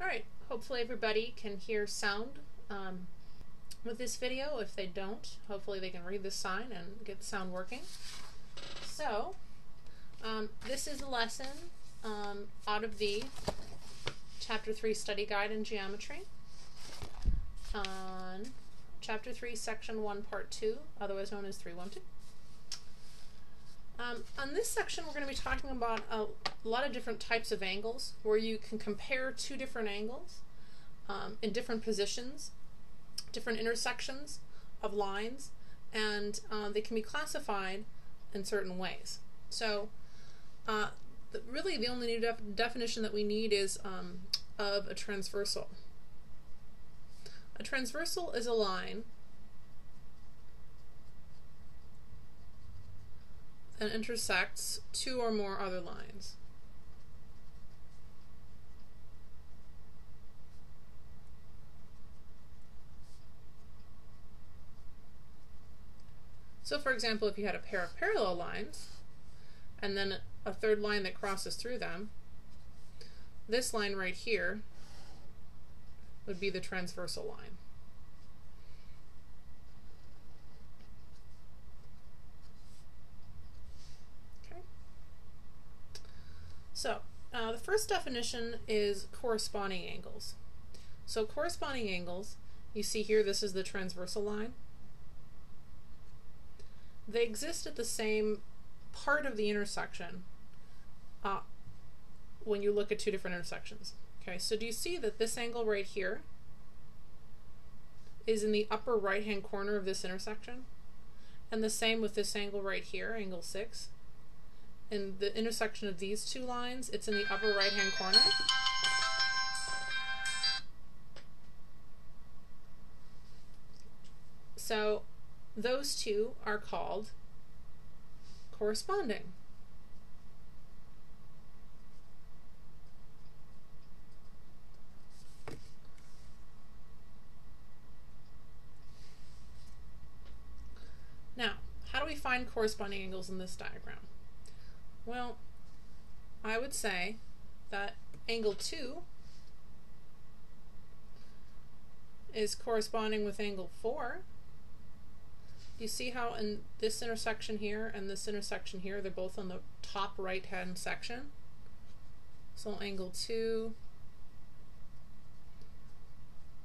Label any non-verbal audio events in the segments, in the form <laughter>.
All right, hopefully everybody can hear sound um, with this video. If they don't, hopefully they can read the sign and get sound working. So, um, this is a lesson um, out of the Chapter 3 Study Guide in Geometry on Chapter 3, Section 1, Part 2, otherwise known as 312. Um, on this section, we're going to be talking about a lot of different types of angles where you can compare two different angles um, in different positions, different intersections of lines, and uh, they can be classified in certain ways. So, uh, the, really, the only new def definition that we need is um, of a transversal. A transversal is a line and intersects two or more other lines. So for example, if you had a pair of parallel lines, and then a third line that crosses through them, this line right here would be the transversal line. So, uh, the first definition is corresponding angles. So corresponding angles, you see here this is the transversal line. They exist at the same part of the intersection uh, when you look at two different intersections. Okay, so do you see that this angle right here is in the upper right hand corner of this intersection? And the same with this angle right here, angle 6 in the intersection of these two lines, it's in the upper right hand corner. So those two are called corresponding. Now, how do we find corresponding angles in this diagram? Well, I would say that angle 2 is corresponding with angle 4. You see how in this intersection here and this intersection here, they're both on the top right hand section. So angle 2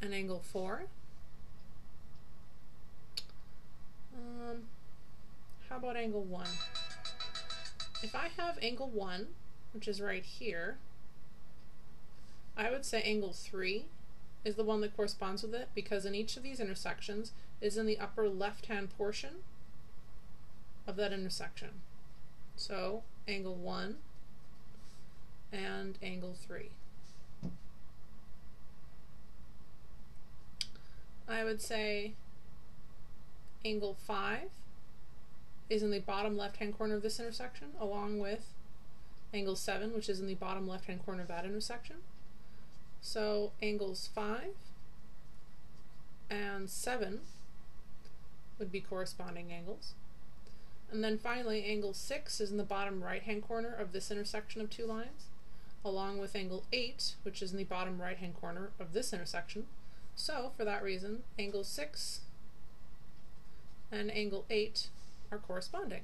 and angle 4. Um, how about angle 1? If I have angle 1, which is right here, I would say angle 3 is the one that corresponds with it because in each of these intersections is in the upper left-hand portion of that intersection. So angle 1 and angle 3. I would say angle 5 is in the bottom left-hand corner of this intersection, along with angle 7, which is in the bottom left-hand corner of that intersection. So angles 5 and 7 would be corresponding angles. And then finally, angle 6 is in the bottom right-hand corner of this intersection of two lines, along with angle 8, which is in the bottom right-hand corner of this intersection. So, for that reason, angle 6 and angle 8 are corresponding.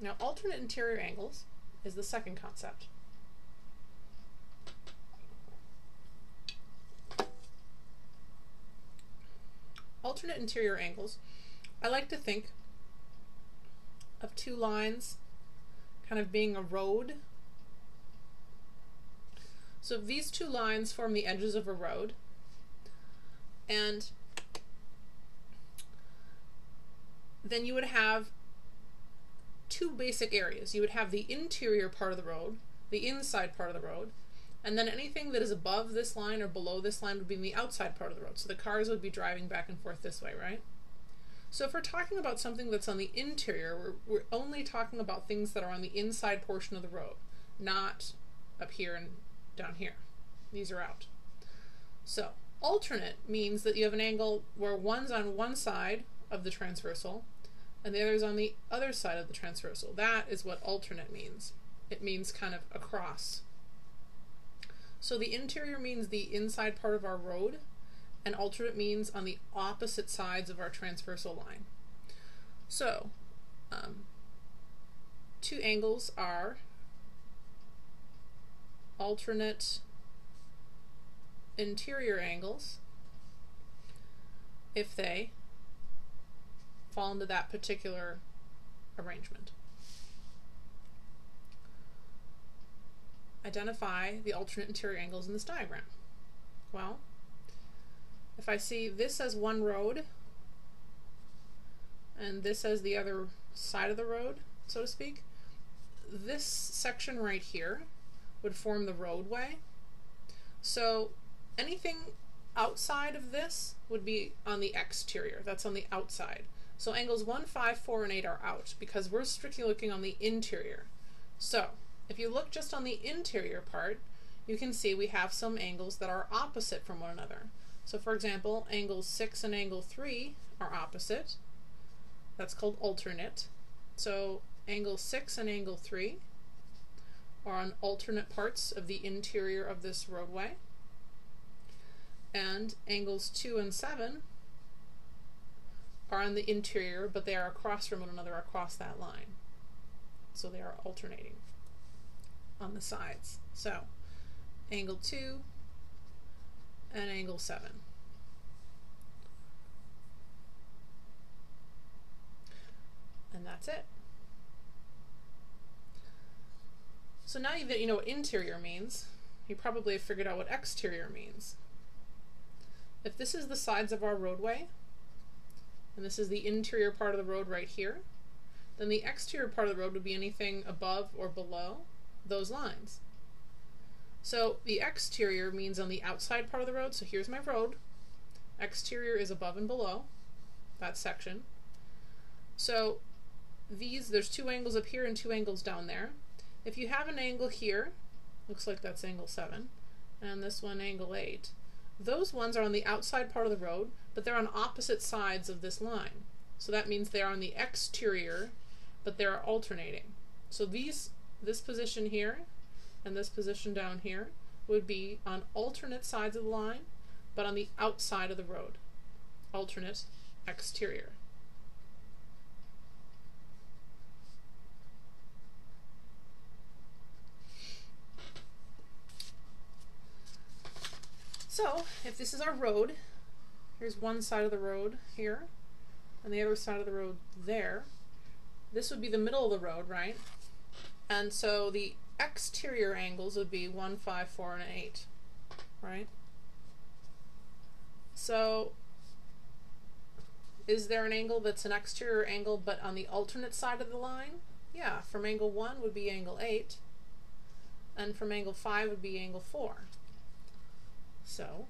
Now, alternate interior angles is the second concept. Alternate interior angles, I like to think of two lines kind of being a road. So these two lines form the edges of a road, and then you would have two basic areas. You would have the interior part of the road, the inside part of the road, and then anything that is above this line or below this line would be in the outside part of the road. So the cars would be driving back and forth this way, right? So if we're talking about something that's on the interior, we're, we're only talking about things that are on the inside portion of the road, not up here and down here. These are out. So alternate means that you have an angle where one's on one side of the transversal and the other is on the other side of the transversal. That is what alternate means. It means kind of across. So the interior means the inside part of our road, and alternate means on the opposite sides of our transversal line. So, um, two angles are alternate interior angles if they fall into that particular arrangement. Identify the alternate interior angles in this diagram. Well, if I see this as one road and this as the other side of the road, so to speak, this section right here would form the roadway. So anything outside of this would be on the exterior. That's on the outside. So angles 1, 5, 4, and 8 are out because we're strictly looking on the interior. So if you look just on the interior part, you can see we have some angles that are opposite from one another. So for example, angle 6 and angle 3 are opposite. That's called alternate. So angle 6 and angle 3 are on alternate parts of the interior of this roadway. And angles 2 and 7 are on the interior, but they are across from one another across that line. So they are alternating on the sides. So angle 2 and angle 7. And that's it. So now that you know what interior means, you probably have figured out what exterior means. If this is the sides of our roadway, and this is the interior part of the road right here, then the exterior part of the road would be anything above or below those lines. So the exterior means on the outside part of the road. So here's my road. Exterior is above and below that section. So these, there's two angles up here and two angles down there. If you have an angle here, looks like that's angle 7, and this one angle 8, those ones are on the outside part of the road, but they're on opposite sides of this line. So that means they're on the exterior, but they're alternating. So these this position here and this position down here would be on alternate sides of the line, but on the outside of the road. Alternate exterior. So, if this is our road, here's one side of the road here, and the other side of the road there. This would be the middle of the road, right? And so the exterior angles would be 1, 5, 4, and 8, right? So is there an angle that's an exterior angle but on the alternate side of the line? Yeah, from angle 1 would be angle 8, and from angle 5 would be angle 4. So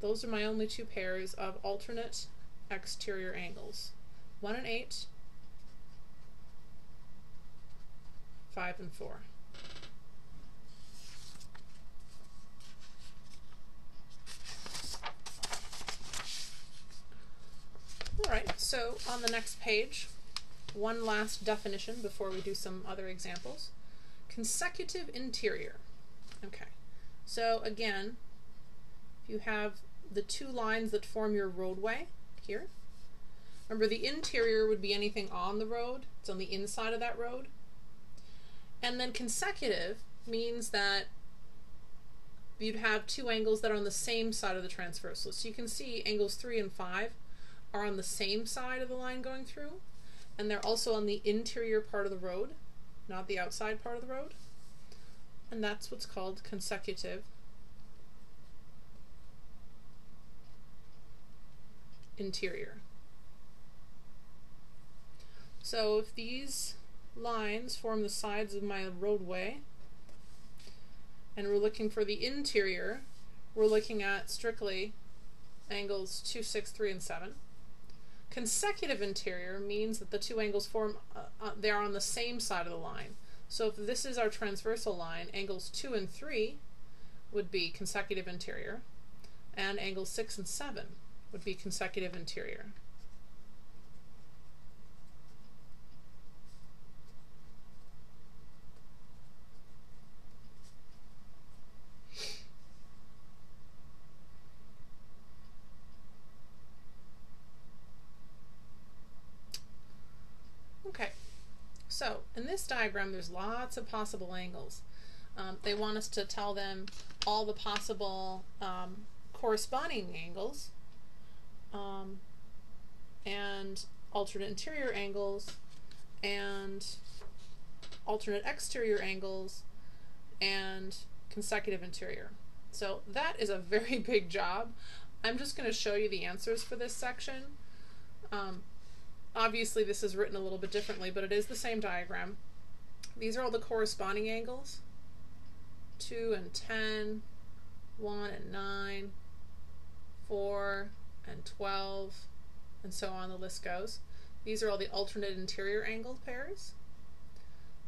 those are my only two pairs of alternate exterior angles. 1 and 8 5 and 4. Alright, so on the next page, one last definition before we do some other examples. Consecutive interior. Okay, so again, you have the two lines that form your roadway here, remember the interior would be anything on the road, it's on the inside of that road. And then consecutive means that you'd have two angles that are on the same side of the transversal. So you can see angles 3 and 5 are on the same side of the line going through, and they're also on the interior part of the road, not the outside part of the road. And that's what's called consecutive interior. So if these lines form the sides of my roadway. And we're looking for the interior. We're looking at strictly angles 2, 6, 3, and 7. Consecutive interior means that the two angles form, uh, uh, they're on the same side of the line. So if this is our transversal line, angles 2 and 3 would be consecutive interior, and angles 6 and 7 would be consecutive interior. Okay, so in this diagram there's lots of possible angles. Um, they want us to tell them all the possible um, corresponding angles um, and alternate interior angles and alternate exterior angles and consecutive interior. So that is a very <laughs> big job. I'm just going to show you the answers for this section. Um, obviously this is written a little bit differently, but it is the same diagram. These are all the corresponding angles. 2 and 10, 1 and 9, 4 and 12, and so on the list goes. These are all the alternate interior angle pairs.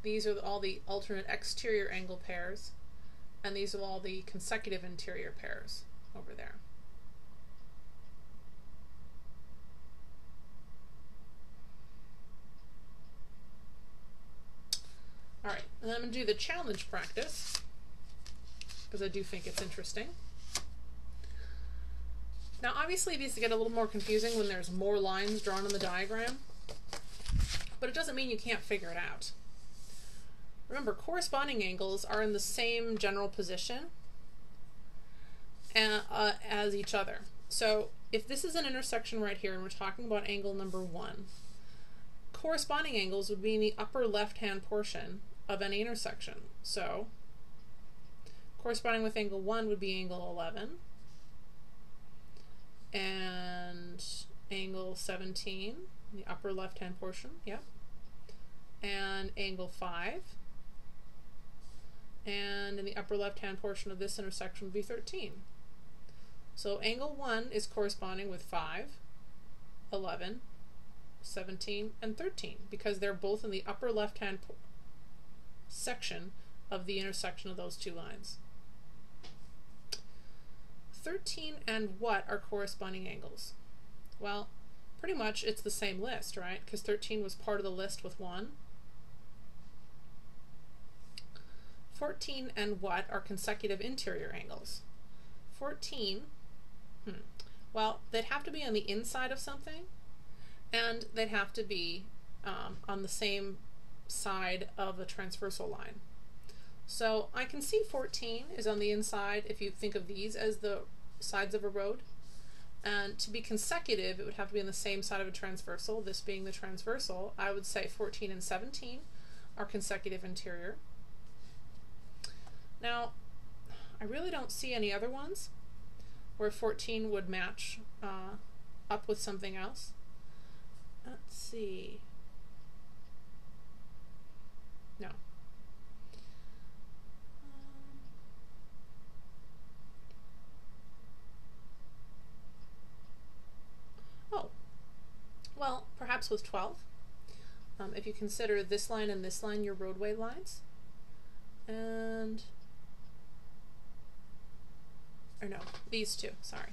These are all the alternate exterior angle pairs. And these are all the consecutive interior pairs over there. Alright, and I'm going to do the challenge practice because I do think it's interesting. Now obviously these get a little more confusing when there's more lines drawn in the diagram, but it doesn't mean you can't figure it out. Remember, corresponding angles are in the same general position uh, as each other. So if this is an intersection right here and we're talking about angle number one, corresponding angles would be in the upper left-hand portion of any intersection. So corresponding with angle 1 would be angle 11 and angle 17 the upper left hand portion yep. And angle 5 and in the upper left hand portion of this intersection would be 13 so angle 1 is corresponding with 5 11 17 and 13 because they're both in the upper left hand section of the intersection of those two lines 13 and what are corresponding angles? Well, pretty much it's the same list, right? Because 13 was part of the list with 1. 14 and what are consecutive interior angles? 14, hmm, well, they'd have to be on the inside of something, and they'd have to be um, on the same side of a transversal line. So I can see 14 is on the inside if you think of these as the sides of a road. And to be consecutive, it would have to be on the same side of a transversal, this being the transversal. I would say 14 and 17 are consecutive interior. Now, I really don't see any other ones where 14 would match uh, up with something else. Let's see. No. Perhaps with 12. Um, if you consider this line and this line your roadway lines. And, or no, these two, sorry.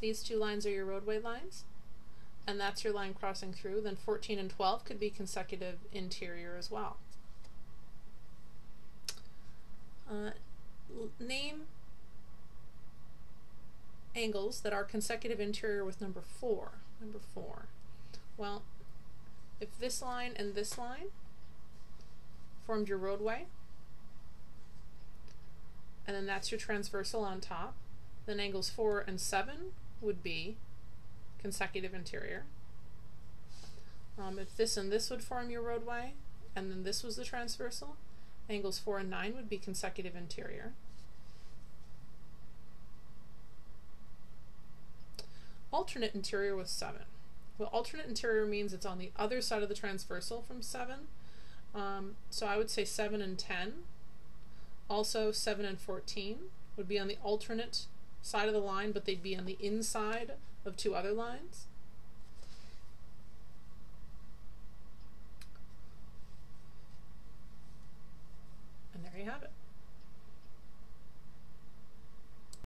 These two lines are your roadway lines. And that's your line crossing through. Then 14 and 12 could be consecutive interior as well. Uh, name angles that are consecutive interior with number 4. Number 4. Well, if this line and this line formed your roadway, and then that's your transversal on top, then angles 4 and 7 would be consecutive interior. Um, if this and this would form your roadway, and then this was the transversal, angles 4 and 9 would be consecutive interior. alternate interior with 7. Well, alternate interior means it's on the other side of the transversal from 7. Um, so I would say 7 and 10. Also 7 and 14 would be on the alternate side of the line, but they'd be on the inside of two other lines.